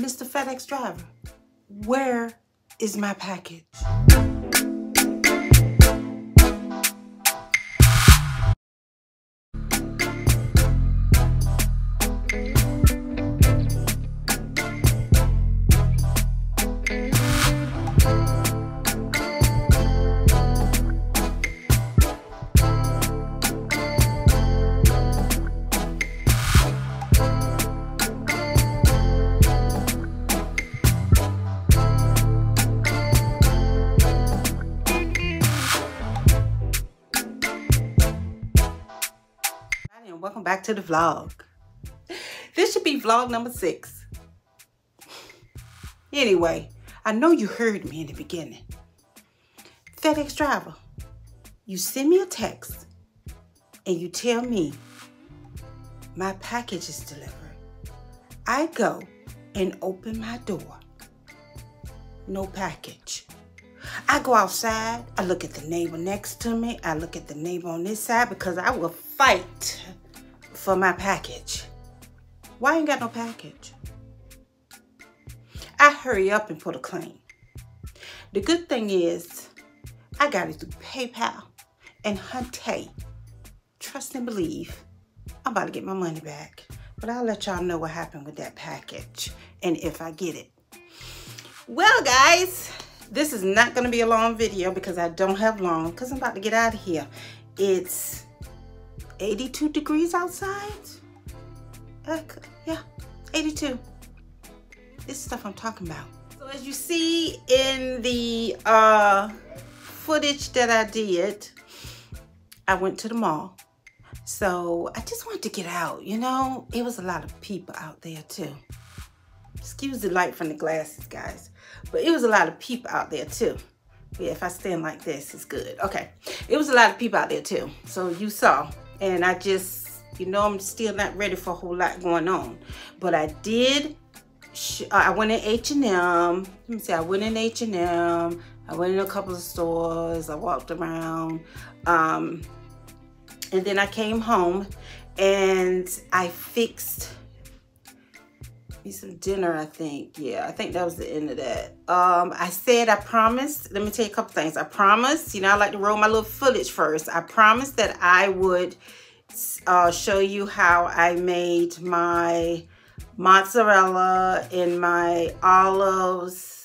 Mr. FedEx driver, where is my package? To the vlog. This should be vlog number six. Anyway, I know you heard me in the beginning. FedEx driver, you send me a text and you tell me my package is delivered. I go and open my door. No package. I go outside, I look at the neighbor next to me, I look at the neighbor on this side because I will fight for my package. Why ain't got no package? I hurry up and put a claim. The good thing is, I got it through PayPal and Hunte. Trust and believe, I'm about to get my money back. But I'll let y'all know what happened with that package and if I get it. Well, guys, this is not going to be a long video because I don't have long because I'm about to get out of here. It's 82 degrees outside. Uh, yeah, 82. This is stuff I'm talking about. So as you see in the uh, footage that I did, I went to the mall. So I just wanted to get out, you know? It was a lot of people out there too. Excuse the light from the glasses, guys. But it was a lot of people out there too. Yeah, if I stand like this, it's good. Okay. It was a lot of people out there too. So you saw and I just, you know, I'm still not ready for a whole lot going on. But I did, I went in H&M, let me see, I went in H&M, I went in a couple of stores, I walked around, um, and then I came home and I fixed me some dinner, I think. Yeah, I think that was the end of that. Um, I said I promised. Let me tell you a couple things. I promised, you know, I like to roll my little footage first. I promised that I would uh, show you how I made my mozzarella and my olives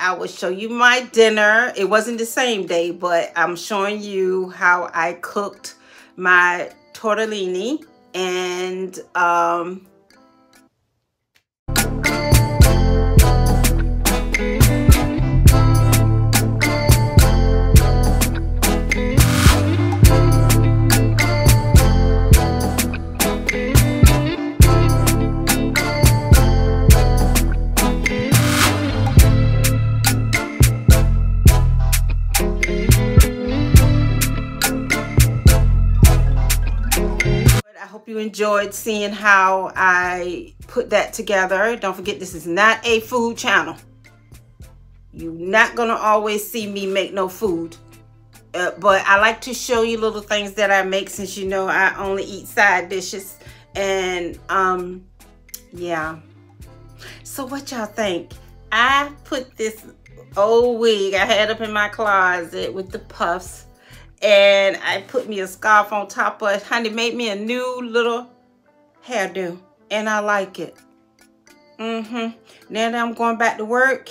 I will show you my dinner. It wasn't the same day, but I'm showing you how I cooked my tortellini and um, you enjoyed seeing how I put that together. Don't forget, this is not a food channel. You're not going to always see me make no food. Uh, but I like to show you little things that I make since you know I only eat side dishes. And, um, yeah. So what y'all think? I put this old wig I had up in my closet with the puffs and I put me a scarf on top of it. Honey made me a new little hairdo and I like it. Mm-hmm. Now that I'm going back to work,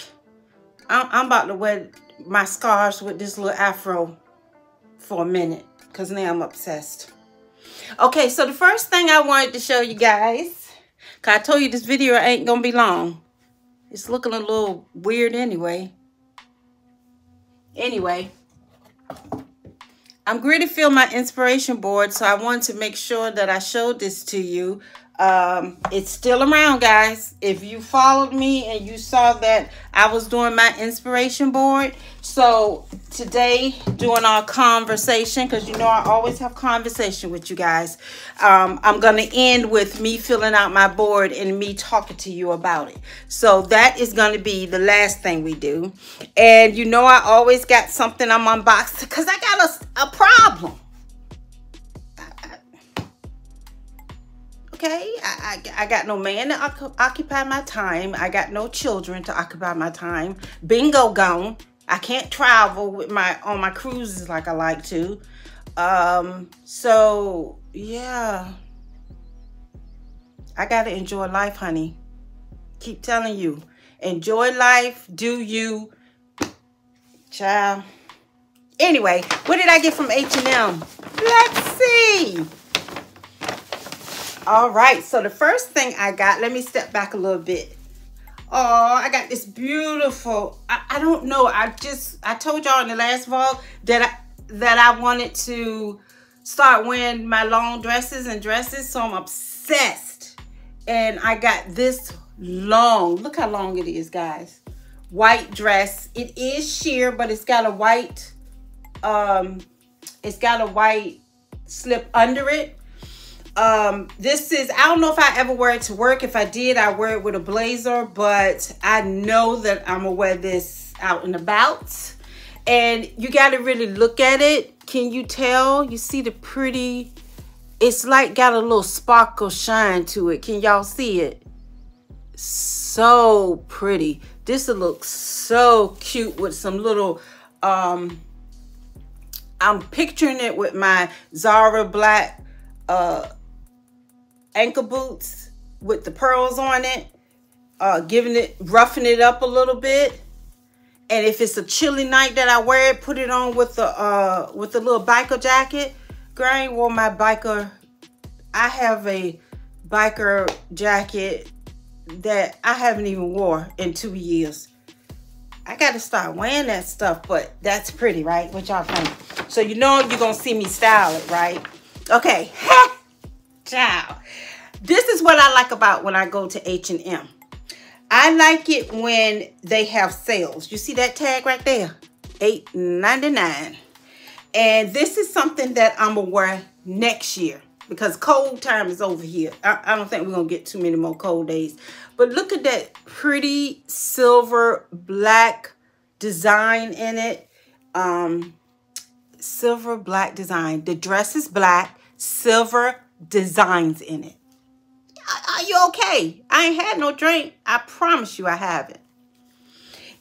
I'm, I'm about to wear my scarves with this little afro for a minute because now I'm obsessed. Okay, so the first thing I wanted to show you guys, because I told you this video ain't going to be long. It's looking a little weird anyway. Anyway, I'm going to fill my inspiration board, so I wanted to make sure that I showed this to you um, it's still around, guys. If you followed me and you saw that I was doing my inspiration board. So today, doing our conversation, because you know I always have conversation with you guys. Um, I'm to end with me filling out my board and me talking to you about it. So that is to be the last thing we do. And you know I always got something I'm unboxing because I got a, a problem. Okay I, I, I, got no man to occupy my time. I got no children to occupy my time. Bingo gone. I can't travel with my on my cruises like i like to. Um so yeah. I gotta enjoy life honey. Keep telling you. Enjoy life. Do you? Child. Anyway what did i get from h&m let's see all right, so the first thing I got, let me step back a little bit. Oh, I got this beautiful, I, I don't know, I just, I told y'all in the last vlog that I, that I wanted to start wearing my long dresses and dresses, so I'm obsessed. And I got this long, look how long it is, guys. White dress. It is sheer, but it's got a white, um, it's got a white slip under it um this is i don't know if i ever wear it to work. If i did i wear it with a blazer but i know that i'm gonna wear this out and about. And you got to really look at it. Can you tell? You see the pretty it's like got a little sparkle shine to it. Can y'all see it? So pretty. This looks so cute with some little um i'm picturing it with my zara black uh ankle boots with the pearls on it, uh, giving it, roughing it up a little bit. And if it's a chilly night that I wear it, put it on with the uh, with the little biker jacket. Girl, I ain't wore my biker. I have a biker jacket that I haven't even wore in two years. I got to start wearing that stuff, but that's pretty, right? What y'all think? So you know you're going to see me style it, right? Okay. Ciao. This is what I like about when I go to H&M. I like it when they have sales. You see that tag right there? $8.99. And this is something that I'm going to wear next year because cold time is over here. I, I don't think we're going to get too many more cold days. But look at that pretty silver black design in it. Um, silver black design. The dress is black, silver designs in it. Are you okay? I ain't had no drink. I promise you I haven't.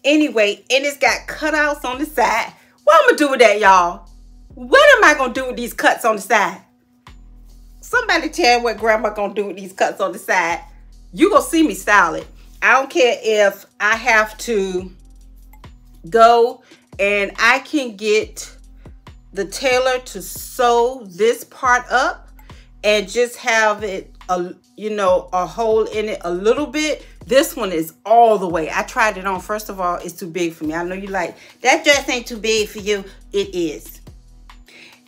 Anyway, and it's got cutouts on the side. What am I'm going to do with that, y'all? What am I going to do with these cuts on the side? Somebody tell me what grandma going to do with these cuts on the side. You going to see me style it. I don't care if I have to go and I can get the tailor to sew this part up and just have it a you know a hole in it a little bit this one is all the way. I tried it on. First of all it's too big for me. I know you like that dress ain't too big for you. It is.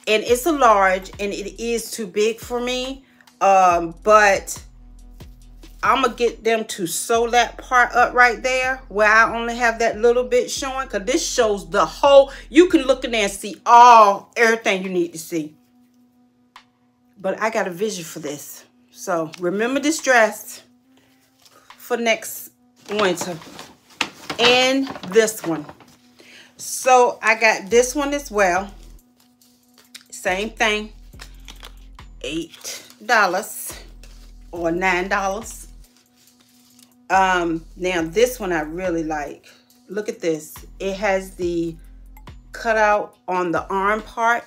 And it's a large and it is too big for me. Um but i'm gonna get them to sew that part up right there where i only have that little bit showing because this shows the whole you can look in there and see all everything you need to see but i got a vision for this so remember this dress for next winter. And this one. So I got this one as well. Same thing. $8 or $9. Um, now this one I really like. Look at this. It has the cutout on the arm part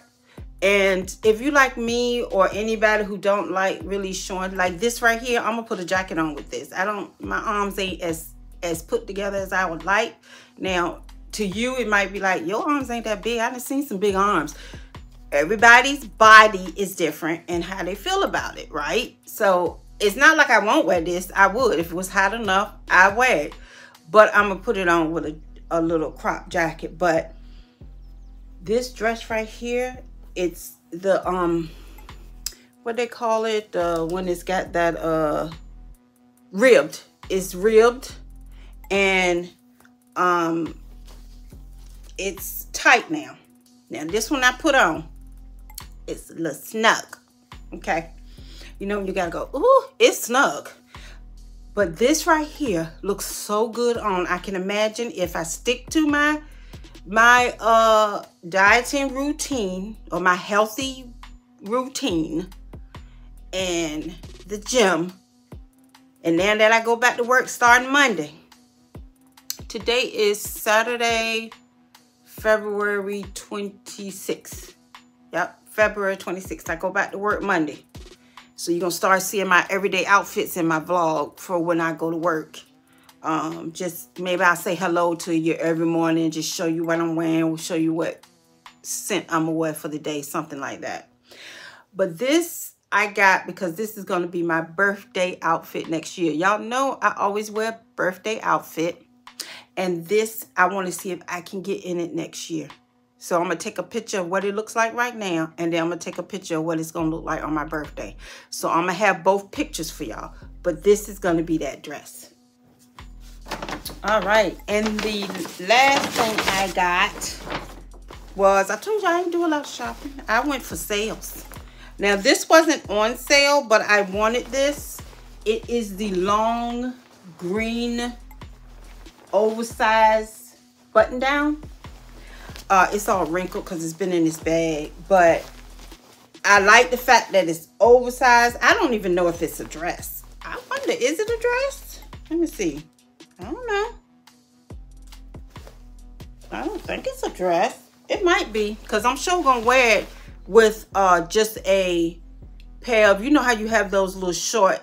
and if you like me or anybody who don't like really showing like this right here, I'm gonna put a jacket on with this. I don't, my arms ain't as as put together as I would like. Now, to you, it might be like, your arms ain't that big. I done seen some big arms. Everybody's body is different and how they feel about it, right? So it's not like I won't wear this. I would. If it was hot enough, I wear it. But I'm going to put it on with a, a little crop jacket. But this dress right here, it's the, um, what they call it, uh, when it's got that, uh, ribbed. It's ribbed and, um, it's tight now. Now this one I put on, it's a little snug, okay? You know, you gotta go, ooh, it's snug. But this right here looks so good on. I can imagine if I stick to my my uh dieting routine or my healthy routine and the gym. And now that I go back to work starting Monday. Today is Saturday February 26th yep February 26th I go back to work Monday. So you're going to start seeing my everyday outfits in my vlog for when I go to work. Um, just maybe I'll say hello to you every morning. Just show you what I'm wearing. We'll show you what scent I'm to wear for the day. Something like that. But this I got because this is going to be my birthday outfit next year. Y'all know I always wear birthday outfit. And this, I want to see if I can get in it next year. So I'm going to take a picture of what it looks like right now. And then I'm going to take a picture of what it's going to look like on my birthday. So I'm going to have both pictures for y'all. But this is going to be that dress. All right. And the last thing I got was, I told you I didn't do a lot of shopping. I went for sales. Now this wasn't on sale, but I wanted this. It is the long green oversized button down. Uh, it's all wrinkled because it's been in this bag. But I like the fact that it's oversized. I don't even know if it's a dress. I wonder, is it a dress? Let me see. I don't know. I don't think it's a dress. It might be because I'm sure going to wear it with uh, just a pair of, you know how you have those little short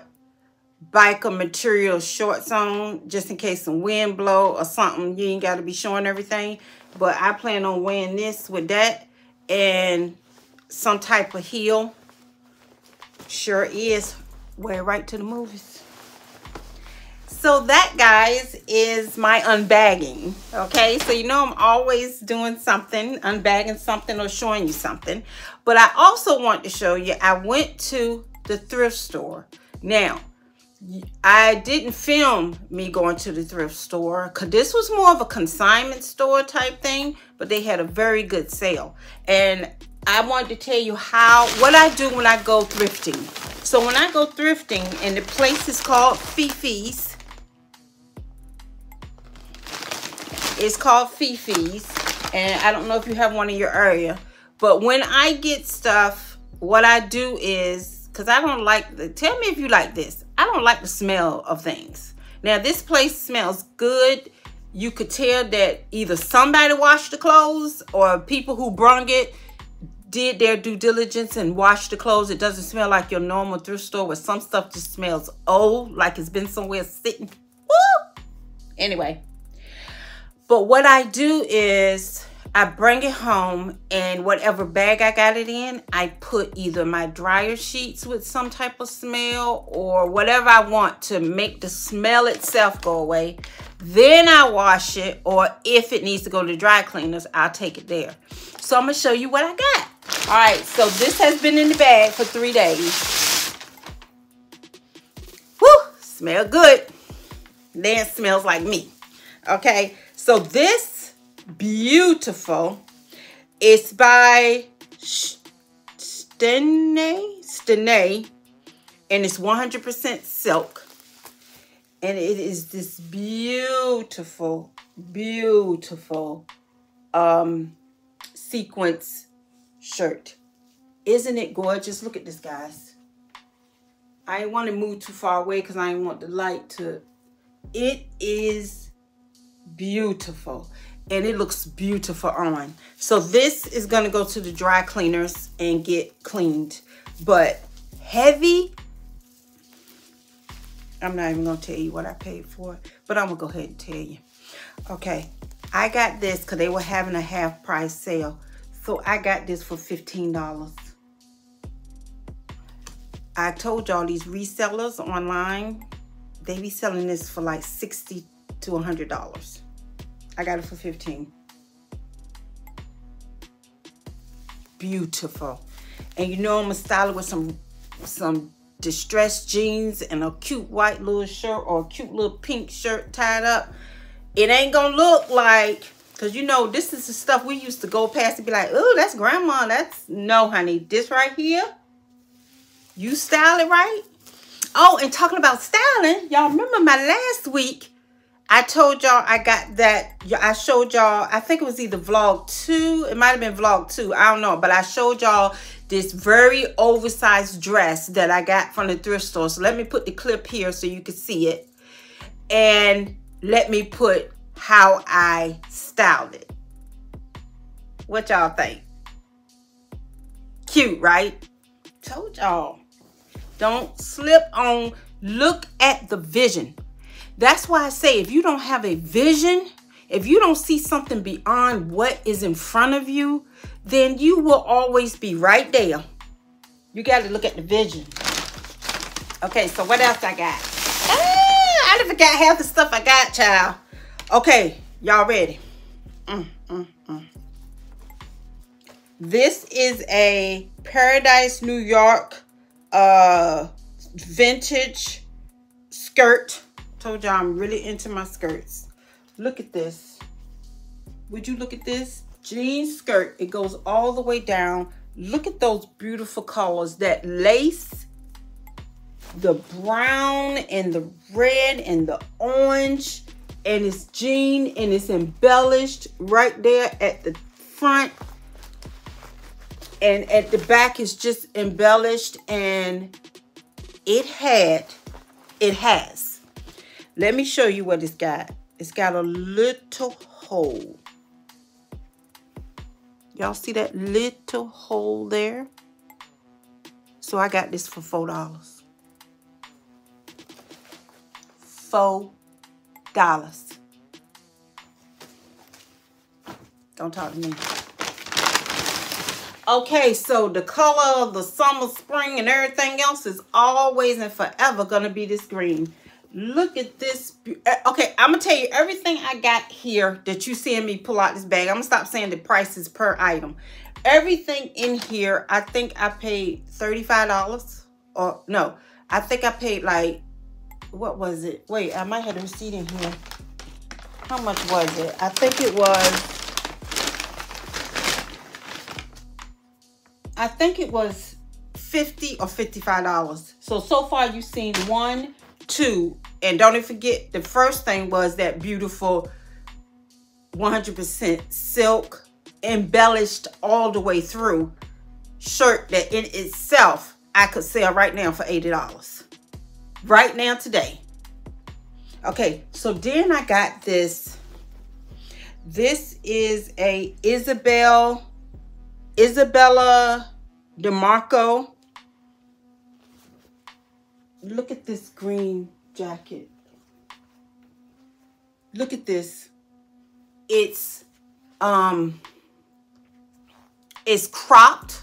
biker material shorts on just in case some wind blow or something. You ain't got to be showing everything. But I plan on wearing this with that and some type of heel. Sure is. Wear right to the movies. So that, guys, is my unbagging. Okay, so you know I'm always doing something, unbagging something or showing you something. But I also want to show you, I went to the thrift store. Now, I didn't film me going to the thrift store because this was more of a consignment store type thing, but they had a very good sale. And I wanted to tell you how, what I do when I go thrifting. So when I go thrifting, and the place is called Fifi's. It's called Fifi's. And I don't know if you have one in your area. But when I get stuff, what I do is, because I don't like, the, tell me if you like this. I don't like the smell of things. Now, this place smells good. You could tell that either somebody washed the clothes or people who brung it did their due diligence and washed the clothes. It doesn't smell like your normal thrift store where some stuff just smells old, like it's been somewhere sitting. Woo! Anyway, but what I do is I bring it home and whatever bag I got it in, I put either my dryer sheets with some type of smell or whatever I want to make the smell itself go away. Then I wash it or if it needs to go to dry cleaners, I'll take it there. So I'm to show you what I got. All right, so this has been in the bag for three days. Woo, smell good. Then smells like me. Okay, so this beautiful. It's by Stene, Stene, and it's 100% silk. And it is this beautiful, beautiful um, sequence shirt. Isn't it gorgeous? Look at this, guys. I didn't want to move too far away because I didn't want the light to... It is beautiful and it looks beautiful on. So this is going to go to the dry cleaners and get cleaned. But heavy, I'm not even to tell you what I paid for but I'm to go ahead and tell you. Okay, I got this because they were having a half price sale. So I got this for $15. I told y'all these resellers online, they be selling this for like 60 to a $100. I got it for 15 Beautiful. And you know I'm going to style it with some, some distressed jeans and a cute white little shirt or a cute little pink shirt tied up. It ain't going to look like because, you know, this is the stuff we used to go past and be like, oh, that's grandma. That's, no, honey. This right here, you style it right. Oh, and talking about styling, y'all remember my last week, I told y'all I got that, I showed y'all, I think it was either vlog two, it might have been vlog two, I don't know, but I showed y'all this very oversized dress that I got from the thrift store. So let me put the clip here so you can see it. And let me put how I styled it. What y'all think? Cute, right? Told y'all. Don't slip on. Look at the vision. That's why I say if you don't have a vision, if you don't see something beyond what is in front of you, then you will always be right there. You got to look at the vision. Okay, so what else I got? Ah, I forgot half the stuff I got, child. Okay, y'all ready? Mm, mm, mm. This is a Paradise, New York uh, vintage skirt. Told y'all I'm really into my skirts. Look at this. Would you look at this? Jean skirt. It goes all the way down. Look at those beautiful colors. That lace, the brown and the red and the orange and it's jean and it's embellished right there at the front and at the back is just embellished and it had it has let me show you what it's got it's got a little hole y'all see that little hole there so I got this for four dollars four dollars. Don't talk to me. Okay, so the color of the summer, spring, and everything else is always and forever going to be this green. Look at this. Eh, okay, I'm going to tell you everything I got here that you seeing me pull out this bag. I'm going to stop saying the prices per item. Everything in here, I think I paid $35. Or, no, I think I paid like what was it? Wait, I might have the receipt in here. How much was it? I think it was, I think it was 50 or $55. So, so far you've seen one, two, and don't forget the first thing was that beautiful 100% silk embellished all the way through shirt that in itself I could sell right now for $80 right now today. Okay, so then I got this. This is a Isabel, Isabella DeMarco. Look at this green jacket. Look at this. It's, um, it's cropped.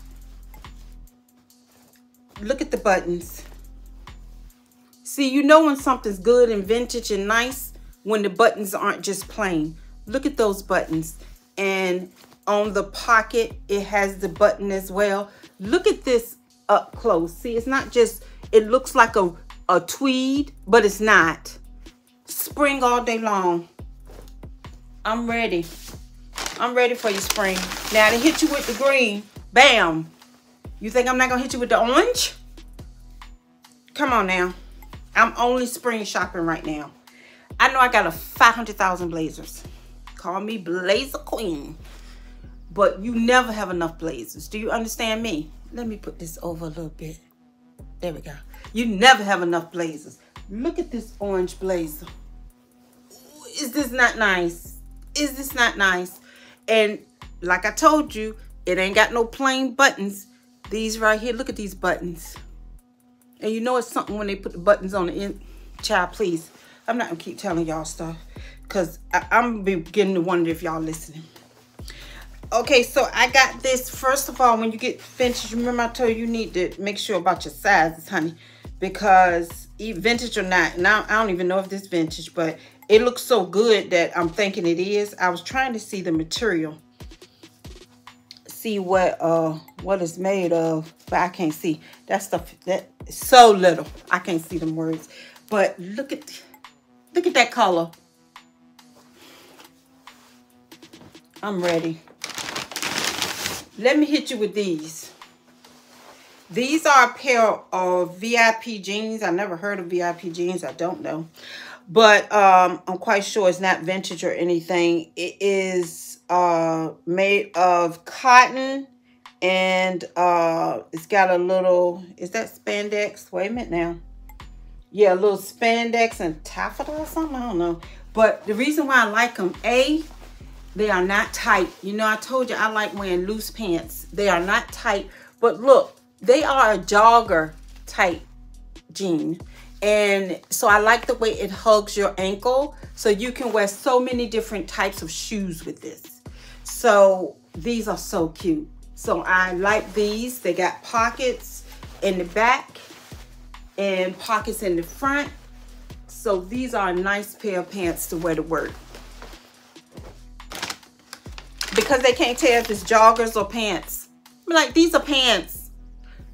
Look at the buttons. See, you know when something's good and vintage and nice when the buttons aren't just plain. Look at those buttons. And on the pocket, it has the button as well. Look at this up close. See, it's not just, it looks like a, a tweed, but it's not. Spring all day long. I'm ready. I'm ready for your spring. Now, to hit you with the green, bam. You think I'm not going to hit you with the orange? Come on now. I'm only spring shopping right now. I know I got a 500,000 blazers. Call me blazer queen. But you never have enough blazers. Do you understand me? Let me put this over a little bit. There we go. You never have enough blazers. Look at this orange blazer. Is this not nice? Is this not nice? And like I told you, it ain't got no plain buttons. These right here, look at these buttons. And you know it's something when they put the buttons on the end. Child, please. I'm not going to keep telling y'all stuff. Because I'm beginning to wonder if y'all listening. Okay, so I got this. First of all, when you get vintage, remember I told you you need to make sure about your sizes, honey. Because vintage or not, now I don't even know if this vintage, but it looks so good that I'm thinking it is. I was trying to see the material. See what uh what it's made of, but I can't see. That stuff that so little. I can't see them words. But look at look at that color. I'm ready. Let me hit you with these. These are a pair of VIP jeans. I never heard of VIP jeans. I don't know. But um, I'm quite sure it's not vintage or anything. It is uh, made of cotton. And uh, it's got a little, is that spandex? Wait a minute now. Yeah, a little spandex and taffeta or something. I don't know. But the reason why I like them, A, they are not tight. You know, I told you I like wearing loose pants. They are not tight. But look, they are a jogger type jean. And so I like the way it hugs your ankle. So you can wear so many different types of shoes with this. So these are so cute. So I like these. They got pockets in the back and pockets in the front. So these are a nice pair of pants to wear to work because they can't tell if it's joggers or pants. I'm like, these are pants.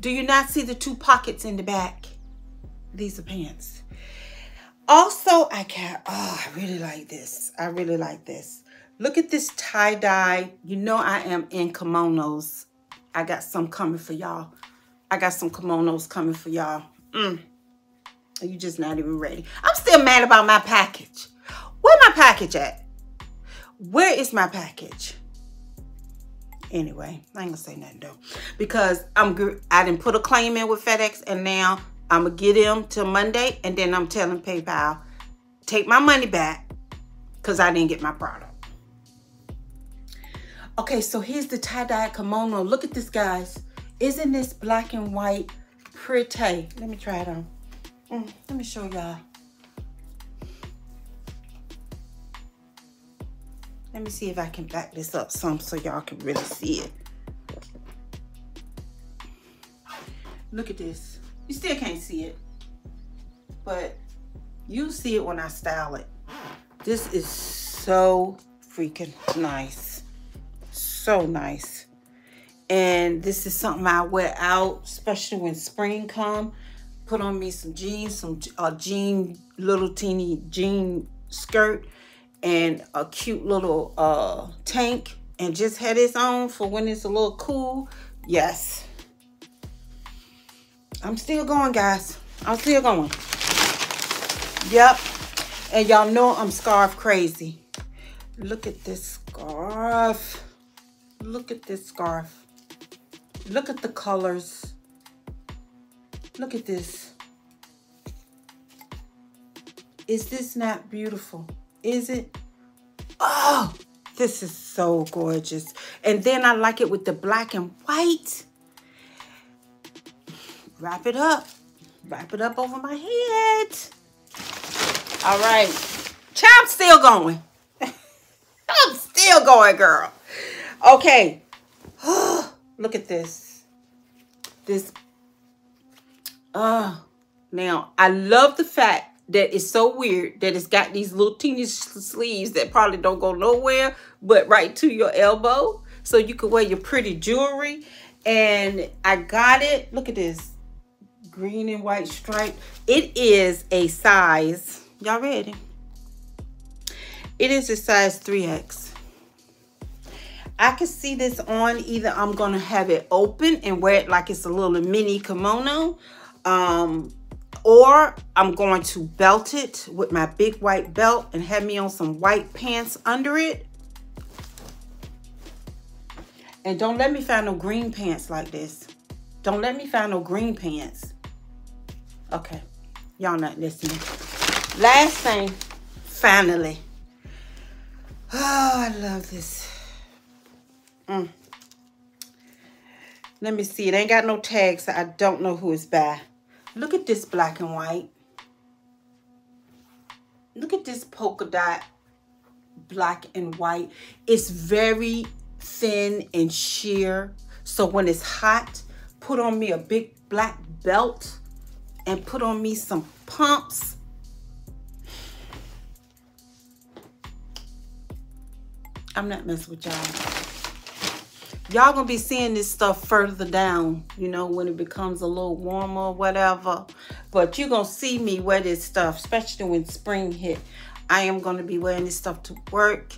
Do you not see the two pockets in the back? These are pants. Also, I can't, oh, I really like this. I really like this. Look at this tie-dye. You know I am in kimonos. I got some coming for y'all. I got some kimonos coming for y'all. Mm. You just not even ready. I'm still mad about my package. Where my package at? Where is my package? Anyway, I ain't gonna say nothing though. Because I'm I didn't put a claim in with FedEx and now I'm gonna get them till Monday and then I'm telling PayPal, take my money back because I didn't get my product. Okay, so here's the tie-dye kimono. Look at this, guys. Isn't this black and white pretty? Let me try it on. Mm, let me show y'all. Let me see if I can back this up some so y'all can really see it. Look at this. You still can't see it. But you'll see it when I style it. This is so freaking nice. So nice. And this is something I wear out, especially when spring come. Put on me some jeans, some uh, jean, little teeny jean skirt and a cute little uh, tank and just had this on for when it's a little cool. Yes. I'm still going, guys. I'm still going. Yep. And y'all know I'm scarf crazy. Look at this scarf. Look at this scarf. Look at the colors. Look at this. Is this not beautiful? Is it? Oh, this is so gorgeous. And then I like it with the black and white. Wrap it up. Wrap it up over my head. All right. Child's still going. I'm still going, girl. Okay. Look at this. This. Oh. now, I love the fact that is so weird that it's got these little teeny sleeves that probably don't go nowhere but right to your elbow so you can wear your pretty jewelry. And I got it. Look at this green and white stripe. It is a size y'all ready? It is a size 3x I can see this on. Either I'm gonna have it open and wear it like it's a little mini kimono um or I'm going to belt it with my big white belt and have me on some white pants under it. And don't let me find no green pants like this. Don't let me find no green pants. Okay, y'all not listening. Last thing, finally. Oh, I love this. Mm. Let me see. It ain't got no tags, so I don't know who it's by. Look at this black and white. Look at this polka dot black and white. It's very thin and sheer. So when it's hot, put on me a big black belt and put on me some pumps. I'm not messing with y'all. Y'all gonna be seeing this stuff further down, you know, when it becomes a little warmer whatever. But you're gonna see me wear this stuff, especially when spring hit. I am gonna be wearing this stuff to work.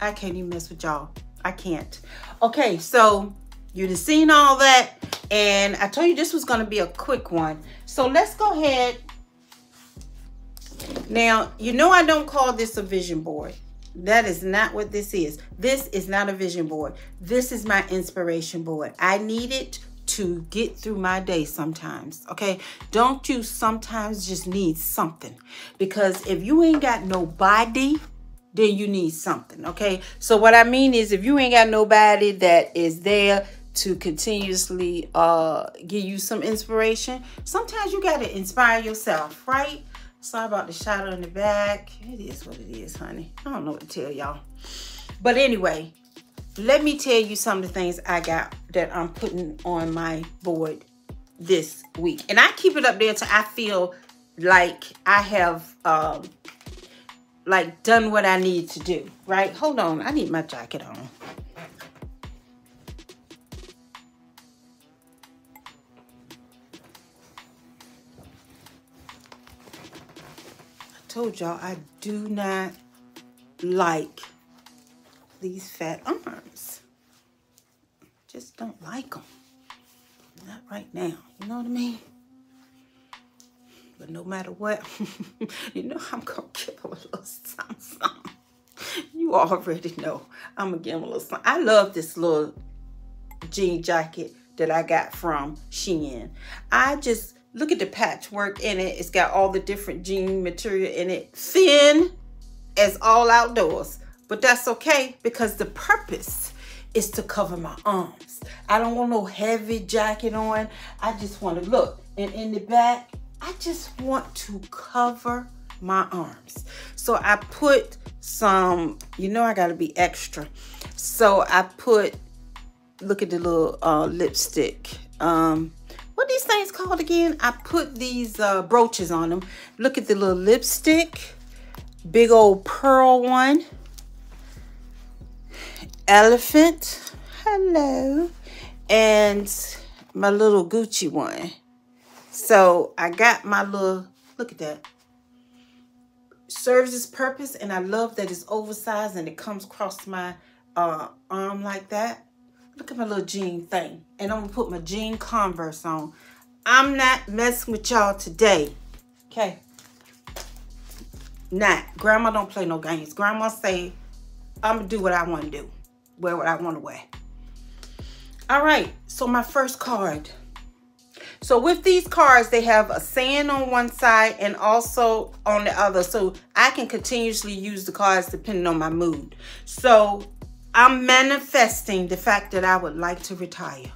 I can't even mess with y'all. I can't. Okay, so You've seen all that. And I told you this was to be a quick one. So let's go ahead. Now, you know I don't call this a vision board. That is not what this is. This is not a vision board. This is my inspiration board. I need it to get through my day sometimes, okay? Don't you sometimes just need something? Because if you ain't got nobody, then you need something, okay? So what I mean is if you ain't got nobody that is there to continuously uh, give you some inspiration. Sometimes you got to inspire yourself, right? Sorry about the shadow in the back. It is what it is, honey. I don't know what to tell y'all. But anyway, let me tell you some of the things I got that I'm putting on my board this week. And I keep it up there till I feel like I have um, like done what I need to do, right? Hold on, I need my jacket on. Told y'all I do not like these fat arms. Just don't like them. Not right now. You know what I mean? But no matter what, you know I'm going to give them a little something, something. You already know I'm going to give them a little something. I love this little jean jacket that I got from Shein. I just Look at the patchwork in it. It's got all the different jean material in it. Thin as all outdoors. But that's okay because the purpose is to cover my arms. I don't want no heavy jacket on. I just want to look. And in the back, I just want to cover my arms. So I put some, you know I got to be extra. So I put, look at the little uh, lipstick. Um, what these things called again? I put these uh, brooches on them. Look at the little lipstick. Big old pearl one. Elephant. Hello. And my little Gucci one. So I got my little, look at that. Serves its purpose and I love that it's oversized and it comes across my uh, arm like that. Look at my little jean thing. And I'm to put my jean Converse on. I'm not messing with y'all today. Okay? Not. Grandma don't play no games. Grandma say, I'm to do what I want to do. Wear what I want to wear. All right. So my first card. So with these cards, they have a saying on one side and also on the other. So I can continuously use the cards depending on my mood. So I'm manifesting the fact that I would like to retire.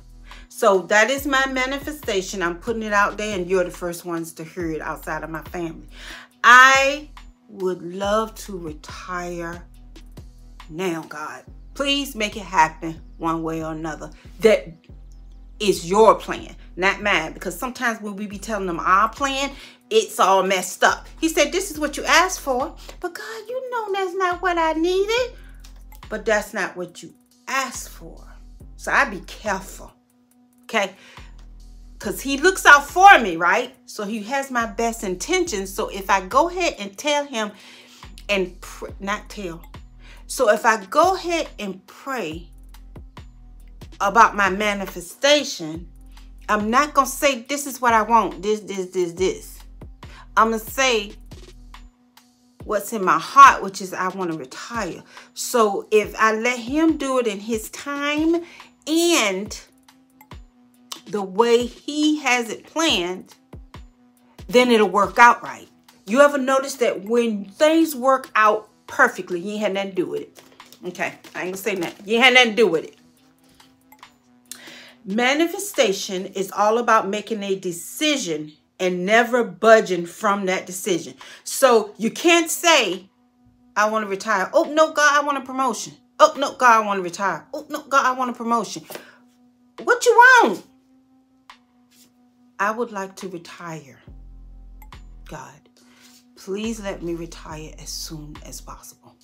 So that is my manifestation. I'm putting it out there and you're the first ones to hear it outside of my family. I would love to retire now, God. Please make it happen one way or another. That is your plan, not mine. Because sometimes when we be telling them our plan, it's all messed up. He said, this is what you asked for. But God, you know that's not what I needed but that's not what you asked for. So I be careful, okay? Because he looks out for me, right? So he has my best intentions. So if I go ahead and tell him and not tell. So if I go ahead and pray about my manifestation, I'm not going to say, this is what I want, this, this, this, this. I'm going to say, what's in my heart, which is I want to retire. So if I let him do it in his time and the way he has it planned, then it'll work out right. You ever notice that when things work out perfectly, you ain't had nothing to do with it. Okay, I ain't gonna say that. You ain't had nothing to do with it. Manifestation is all about making a decision and never budging from that decision. So you can't say, I want to retire. Oh, no, God, I want a promotion. Oh, no, God, I want to retire. Oh, no, God, I want a promotion. What you want? I would like to retire. God, please let me retire as soon as possible.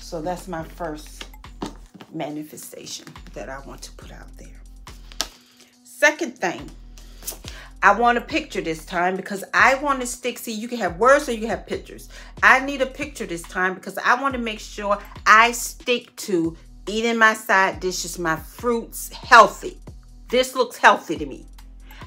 So that's my first manifestation that I want to put out there. Second thing, I want a picture this time because I want to stick. See, you can have words or you have pictures. I need a picture this time because I want to make sure I stick to eating my side dishes, my fruits, healthy. This looks healthy to me.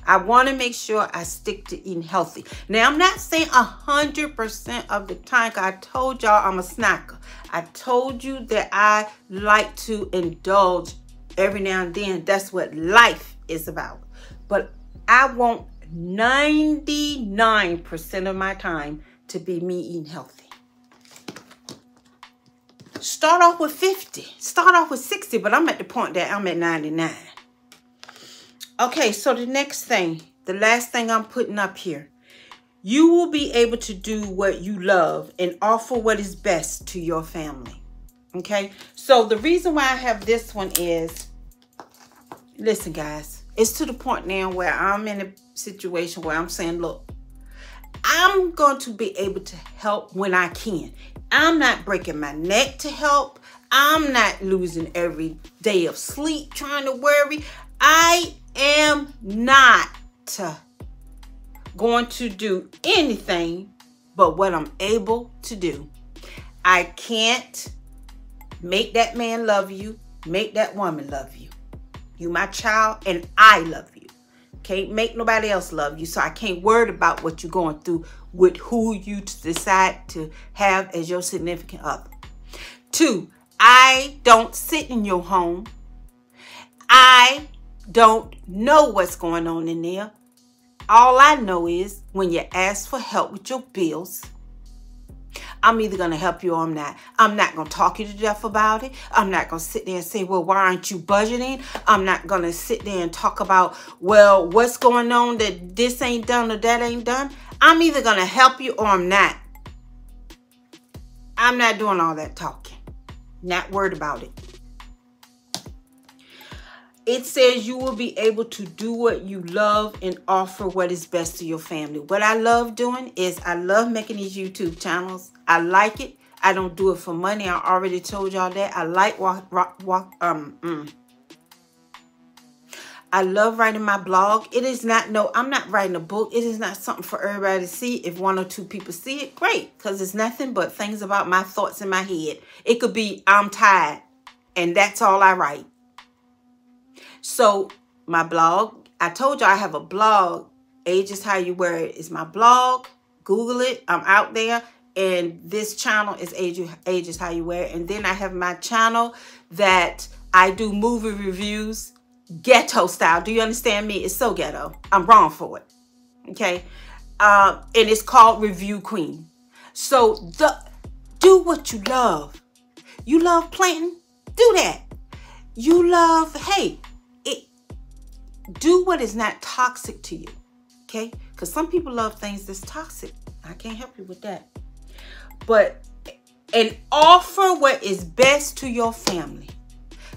I want to make sure I stick to eating healthy. Now, I'm not saying 100% of the time. I told y'all I'm a snacker. I told you that I like to indulge every now and then. That's what life is about. But I want 99% of my time to be me eating healthy. Start off with 50. Start off with 60, but I'm at the point that I'm at 99. Okay, so the next thing, the last thing I'm putting up here. You will be able to do what you love and offer what is best to your family. Okay, so the reason why I have this one is, listen guys, it's to the point now where I'm in a situation where I'm saying, look, I'm going to be able to help when I can. I'm not breaking my neck to help. I'm not losing every day of sleep trying to worry. I am not going to do anything but what I'm able to do. I can't make that man love you, make that woman love you. You my child and I love you. Can't make nobody else love you. So I can't worry about what you're going through with who you decide to have as your significant other. Two, I don't sit in your home. I don't know what's going on in there. All I know is when you ask for help with your bills, I'm either going to help you or I'm not. I'm not going to talk you to death about it. I'm not going to sit there and say, well, why aren't you budgeting? I'm not going to sit there and talk about, well, what's going on that this ain't done or that ain't done. I'm either going to help you or I'm not. I'm not doing all that talking. Not worried about it it says you will be able to do what you love and offer what is best to your family. What I love doing is I love making these YouTube channels. I like it. I don't do it for money. I already told y'all that. I like walk, walk, walk um, mm. I love writing my blog. It is not, no, I'm not writing a book. It is not something for everybody to see. If one or two people see it, great. Because it's nothing but things about my thoughts in my head. It could be, I'm tired. And that's all I write. So my blog, I told you I have a blog. Age is how you wear it is my blog. Google it. I'm out there. And this channel is Age, Age is how you wear it. And then I have my channel that I do movie reviews, ghetto style. Do you understand me? It's so ghetto. I'm wrong for it. Okay. Uh, and it's called Review Queen. So the do what you love. You love planting? Do that. You love, hey, do what is not toxic to you. Okay? Because some people love things that's toxic. I can't help you with that. But and offer what is best to your family.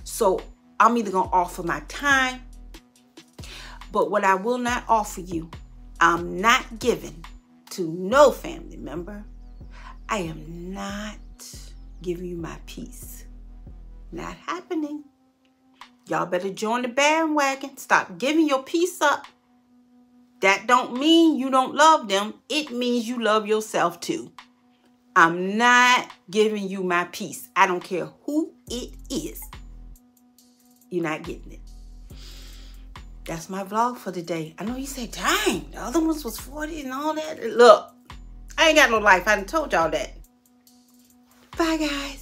So I'm either going to offer my time, but what I will not offer you, I'm not giving to no family member. I am not giving you my peace. Not happening. Y'all better join the bandwagon. Stop giving your peace up. That don't mean you don't love them. It means you love yourself too. I'm not giving you my peace. I don't care who it is. You're not getting it. That's my vlog for the day. I know you say, dang, the other ones was 40 and all that. Look, I ain't got no life. I done told y'all that. Bye, guys.